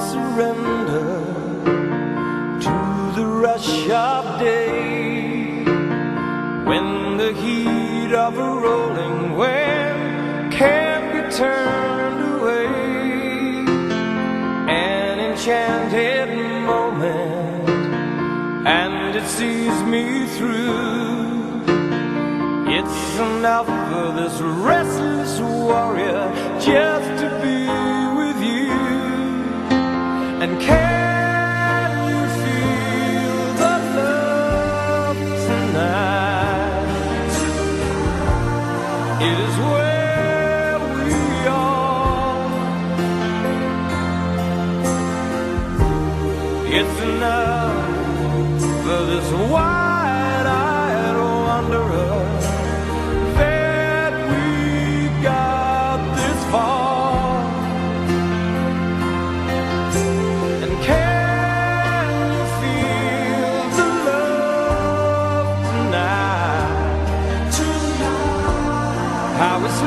surrender to the rush of day. When the heat of a rolling wave can't be turned away an enchanted moment and it sees me through. It's enough for this restless warrior just And can you feel the love tonight? It is where we are. It's enough for this one.